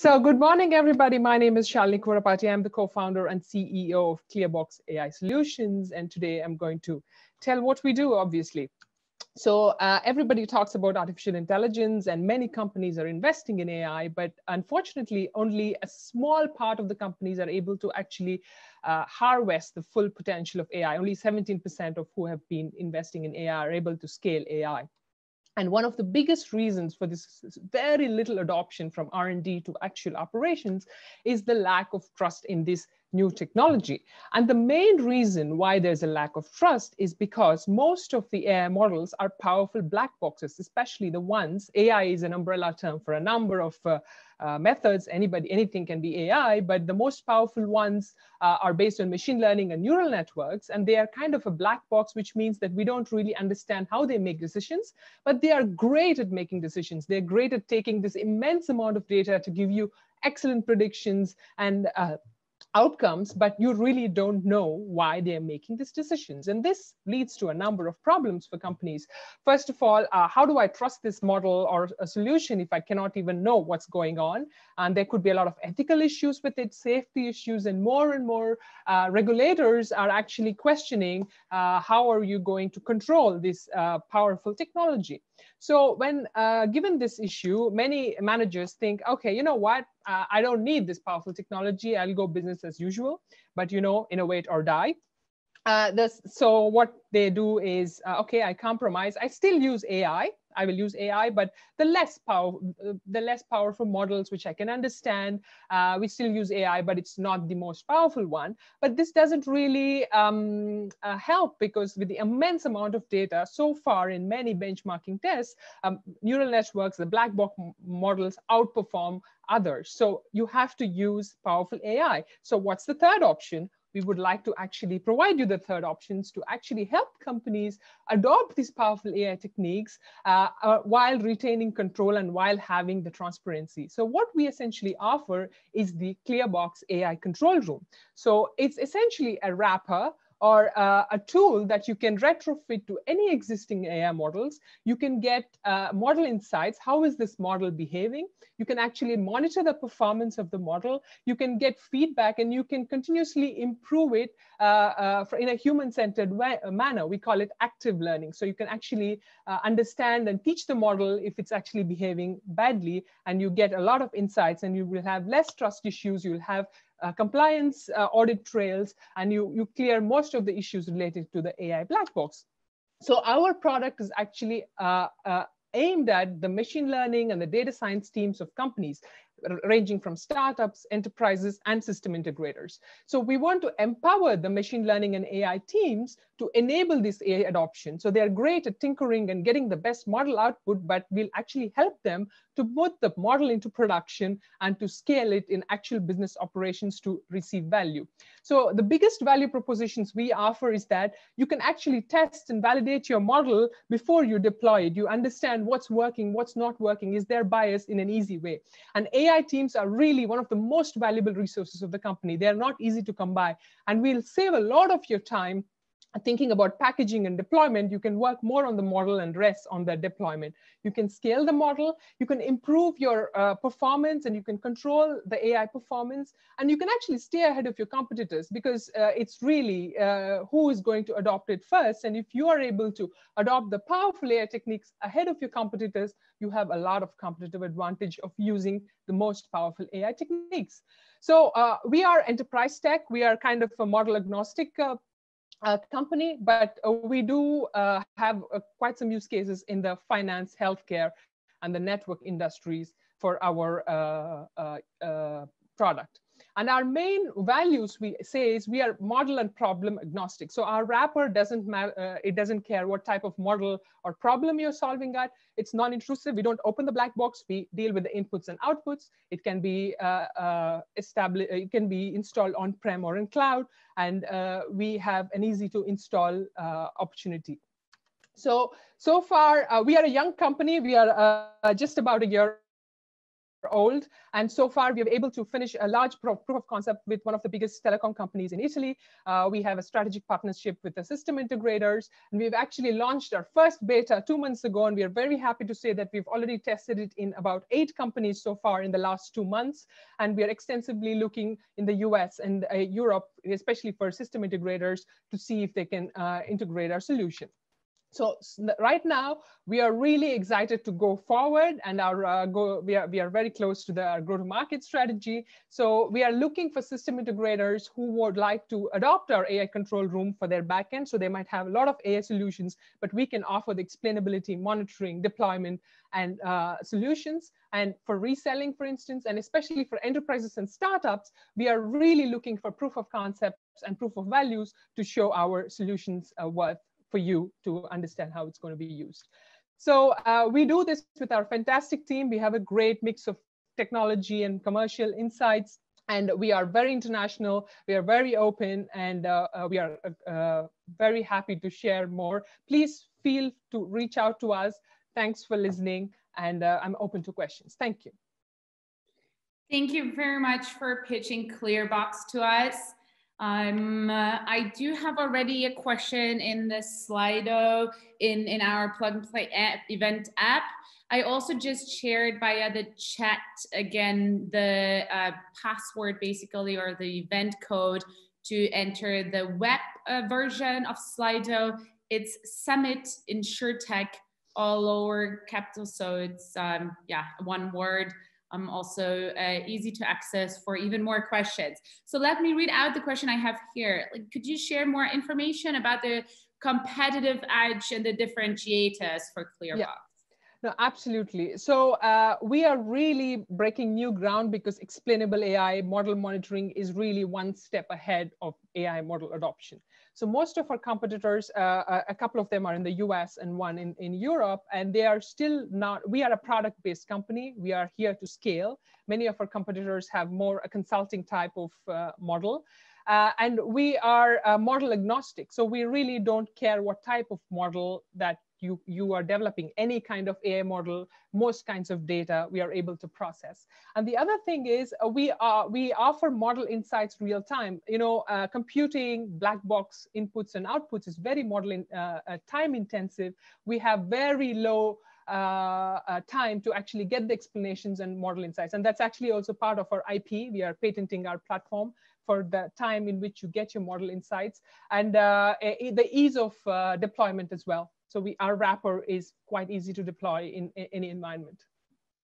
So good morning, everybody. My name is Shalini Kurapati. I'm the co-founder and CEO of Clearbox AI Solutions. And today I'm going to tell what we do, obviously. So uh, everybody talks about artificial intelligence and many companies are investing in AI, but unfortunately only a small part of the companies are able to actually uh, harvest the full potential of AI. Only 17% of who have been investing in AI are able to scale AI. And one of the biggest reasons for this very little adoption from R&D to actual operations is the lack of trust in this new technology. And the main reason why there's a lack of trust is because most of the AI models are powerful black boxes, especially the ones, AI is an umbrella term for a number of uh, uh, methods, anybody, anything can be AI, but the most powerful ones uh, are based on machine learning and neural networks. And they are kind of a black box, which means that we don't really understand how they make decisions, but they are great at making decisions. They're great at taking this immense amount of data to give you excellent predictions and uh, outcomes, but you really don't know why they're making these decisions. And this leads to a number of problems for companies. First of all, uh, how do I trust this model or a solution if I cannot even know what's going on? And there could be a lot of ethical issues with it, safety issues, and more and more uh, regulators are actually questioning uh, how are you going to control this uh, powerful technology. So when uh, given this issue, many managers think, okay, you know what? Uh, I don't need this powerful technology. I'll go business as usual, but you know, innovate or die. Uh, this, so what they do is, uh, okay, I compromise. I still use AI I will use AI, but the less power, the less powerful models which I can understand, uh, we still use AI, but it's not the most powerful one. But this doesn't really um, uh, help because with the immense amount of data so far in many benchmarking tests, um, neural networks, the black box models outperform others. So you have to use powerful AI. So what's the third option? We would like to actually provide you the third options to actually help companies adopt these powerful AI techniques uh, uh, while retaining control and while having the transparency. So what we essentially offer is the Clearbox AI control room. So it's essentially a wrapper or uh, a tool that you can retrofit to any existing AI models. You can get uh, model insights. How is this model behaving? You can actually monitor the performance of the model. You can get feedback and you can continuously improve it uh, uh in a human-centered manner. We call it active learning. So you can actually uh, understand and teach the model if it's actually behaving badly and you get a lot of insights and you will have less trust issues. You'll have uh, compliance uh, audit trails, and you, you clear most of the issues related to the AI black box. So our product is actually uh, uh, aimed at the machine learning and the data science teams of companies ranging from startups, enterprises, and system integrators. So we want to empower the machine learning and AI teams to enable this AI adoption. So they're great at tinkering and getting the best model output, but we'll actually help them to put the model into production and to scale it in actual business operations to receive value. So the biggest value propositions we offer is that you can actually test and validate your model before you deploy it. You understand what's working, what's not working, is there bias in an easy way. And AI AI teams are really one of the most valuable resources of the company. They're not easy to come by. And we'll save a lot of your time thinking about packaging and deployment, you can work more on the model and rest on the deployment. You can scale the model, you can improve your uh, performance and you can control the AI performance and you can actually stay ahead of your competitors because uh, it's really uh, who is going to adopt it first. And if you are able to adopt the powerful AI techniques ahead of your competitors, you have a lot of competitive advantage of using the most powerful AI techniques. So uh, we are enterprise tech. We are kind of a model agnostic uh, company, but uh, we do uh, have uh, quite some use cases in the finance, healthcare, and the network industries for our uh, uh, product. And our main values, we say, is we are model and problem agnostic. So our wrapper doesn't matter, uh, it doesn't care what type of model or problem you're solving at. It's non-intrusive. We don't open the black box. We deal with the inputs and outputs. It can be uh, uh, established, it can be installed on-prem or in cloud. And uh, we have an easy to install uh, opportunity. So, so far, uh, we are a young company. We are just about a year old. And so far, we are able to finish a large proof of concept with one of the biggest telecom companies in Italy. Uh, we have a strategic partnership with the system integrators. And we've actually launched our first beta two months ago. And we are very happy to say that we've already tested it in about eight companies so far in the last two months. And we are extensively looking in the US and uh, Europe, especially for system integrators, to see if they can uh, integrate our solution. So right now we are really excited to go forward and our uh, go, we, are, we are very close to the go-to-market strategy. So we are looking for system integrators who would like to adopt our AI control room for their backend. So they might have a lot of AI solutions, but we can offer the explainability, monitoring, deployment, and uh, solutions. And for reselling, for instance, and especially for enterprises and startups, we are really looking for proof of concepts and proof of values to show our solutions uh, worth for you to understand how it's going to be used. So uh, we do this with our fantastic team. We have a great mix of technology and commercial insights. And we are very international, we are very open, and uh, uh, we are uh, very happy to share more. Please feel to reach out to us. Thanks for listening, and uh, I'm open to questions. Thank you. Thank you very much for pitching Clearbox to us. Um, uh, I do have already a question in the Slido in, in our plug and play app, event app. I also just shared via the chat again the uh, password basically or the event code to enter the web uh, version of Slido. It's Summit InsurTech, all lower capital. So it's um, yeah one word um, also uh, easy to access for even more questions. So let me read out the question I have here. Like, could you share more information about the competitive edge and the differentiators for Clearbox? Yeah. No, absolutely. So uh, we are really breaking new ground because explainable AI model monitoring is really one step ahead of AI model adoption. So most of our competitors, uh, uh a couple of them are in the US and one in, in Europe, and they are still not, we are a product-based company. We are here to scale. Many of our competitors have more a consulting type of uh, model. Uh, and we are uh, model agnostic. So we really don't care what type of model that you, you are developing any kind of AI model, most kinds of data we are able to process. And the other thing is uh, we, are, we offer model insights real time. You know, uh, computing black box inputs and outputs is very model in, uh, uh time intensive. We have very low uh, uh, time to actually get the explanations and model insights. And that's actually also part of our IP. We are patenting our platform for the time in which you get your model insights and uh, the ease of uh, deployment as well. So we, our wrapper is quite easy to deploy in, in any environment.